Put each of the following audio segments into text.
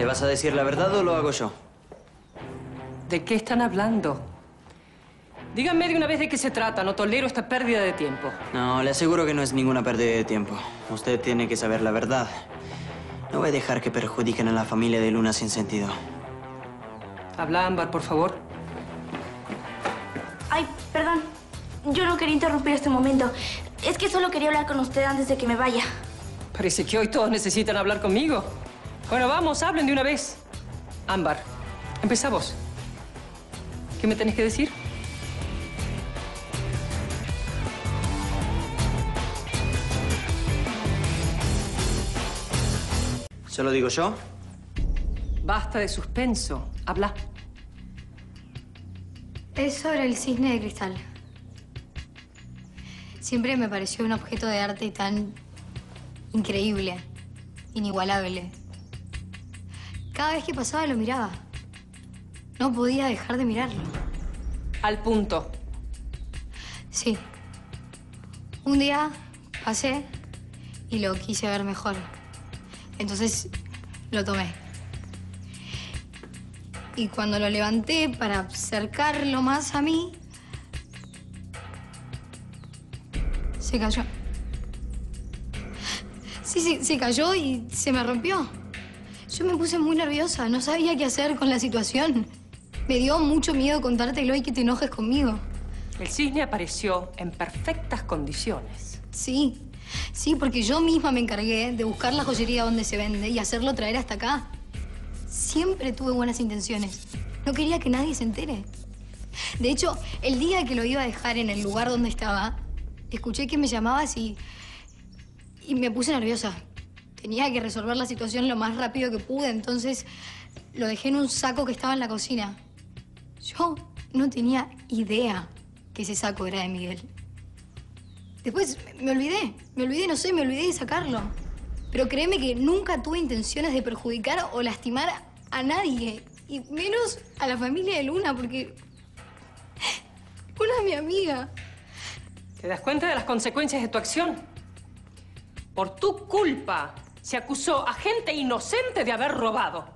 ¿Le vas a decir la verdad o lo hago yo? ¿De qué están hablando? Díganme de una vez de qué se trata. No tolero esta pérdida de tiempo. No, le aseguro que no es ninguna pérdida de tiempo. Usted tiene que saber la verdad. No voy a dejar que perjudiquen a la familia de Luna sin sentido. Habla, Ámbar, por favor. Ay, perdón. Yo no quería interrumpir este momento. Es que solo quería hablar con usted antes de que me vaya. Parece que hoy todos necesitan hablar conmigo. Bueno, vamos, hablen de una vez. Ámbar, empezá vos. ¿Qué me tenés que decir? ¿Se lo digo yo? Basta de suspenso. Habla. Es sobre el cisne de cristal. Siempre me pareció un objeto de arte tan increíble, inigualable. Cada vez que pasaba lo miraba. No podía dejar de mirarlo. Al punto. Sí. Un día pasé y lo quise ver mejor. Entonces lo tomé. Y cuando lo levanté para acercarlo más a mí, se cayó. Sí, sí, se cayó y se me rompió. Yo me puse muy nerviosa, no sabía qué hacer con la situación. Me dio mucho miedo contártelo y que te enojes conmigo. El cisne apareció en perfectas condiciones. Sí, sí, porque yo misma me encargué de buscar la joyería donde se vende y hacerlo traer hasta acá. Siempre tuve buenas intenciones. No quería que nadie se entere. De hecho, el día que lo iba a dejar en el lugar donde estaba, escuché que me llamabas y... y me puse nerviosa. Tenía que resolver la situación lo más rápido que pude, entonces lo dejé en un saco que estaba en la cocina. Yo no tenía idea que ese saco era de Miguel. Después me olvidé, me olvidé, no sé, me olvidé de sacarlo. Pero créeme que nunca tuve intenciones de perjudicar o lastimar a nadie. Y menos a la familia de Luna, porque... Luna es mi amiga. ¿Te das cuenta de las consecuencias de tu acción? Por tu culpa se acusó a gente inocente de haber robado.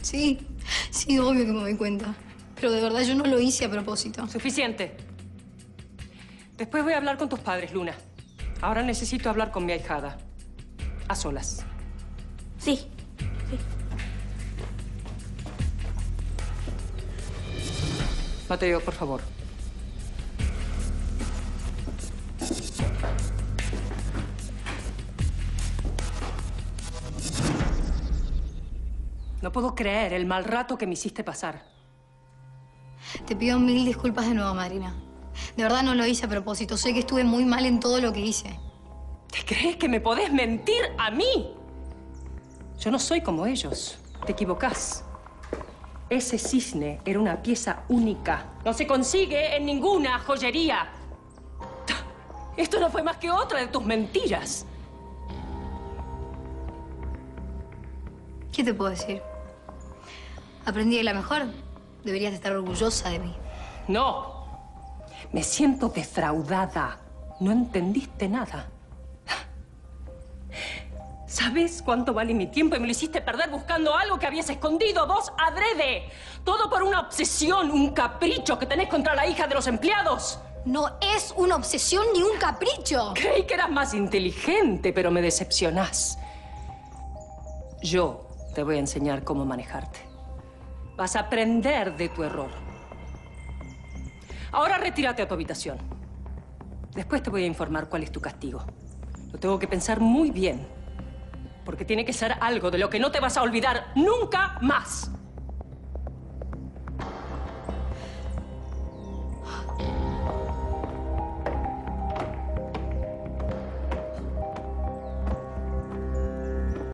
Sí, sí, obvio que me doy cuenta. Pero de verdad yo no lo hice a propósito. Suficiente. Después voy a hablar con tus padres, Luna. Ahora necesito hablar con mi ahijada. A solas. Sí, sí. Mateo, por favor. No puedo creer el mal rato que me hiciste pasar. Te pido mil disculpas de nuevo, madrina. De verdad no lo hice a propósito. Sé que estuve muy mal en todo lo que hice. ¿Te crees que me podés mentir a mí? Yo no soy como ellos. Te equivocás. Ese cisne era una pieza única. No se consigue en ninguna joyería. Esto no fue más que otra de tus mentiras. ¿Qué te puedo decir? Aprendí de la mejor. Deberías estar orgullosa de mí. No. Me siento defraudada. No entendiste nada. ¿Sabes cuánto vale mi tiempo y me lo hiciste perder buscando algo que habías escondido vos adrede? Todo por una obsesión, un capricho que tenés contra la hija de los empleados. No es una obsesión ni un capricho. Creí que eras más inteligente, pero me decepcionás. Yo te voy a enseñar cómo manejarte. Vas a aprender de tu error. Ahora retírate a tu habitación. Después te voy a informar cuál es tu castigo. Lo tengo que pensar muy bien. Porque tiene que ser algo de lo que no te vas a olvidar nunca más.